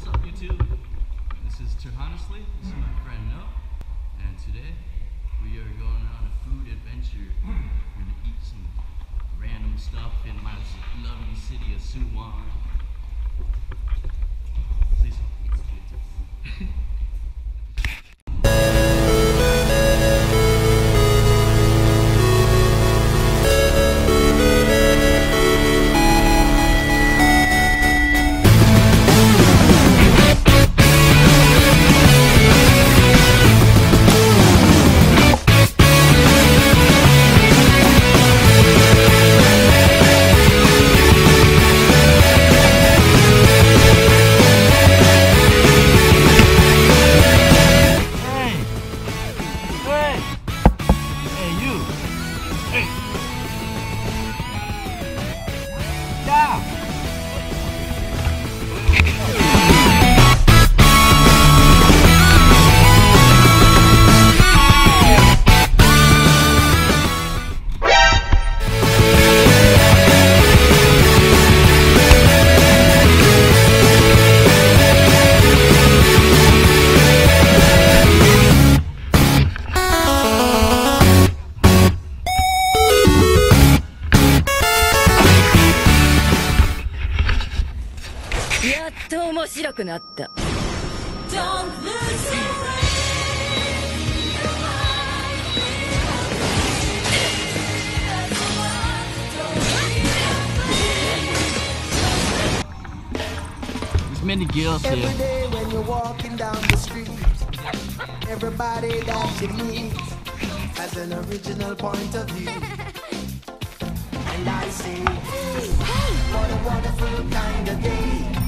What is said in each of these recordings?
what's up YouTube? This is Honestly. This is my friend No. And today we are going on a food adventure. We're gonna eat some random stuff in my lovely city of Suwon. Hey! やっと面白くなった。 There's many girls Every here. day when you're walking down the street, everybody that you meet has an original point of view. And I say, hey, what a wonderful kind of day.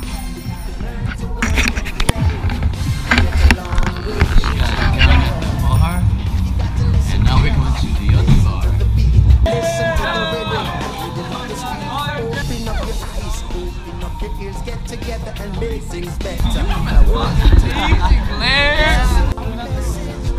Open up your ears, get together and make things better. and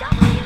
What a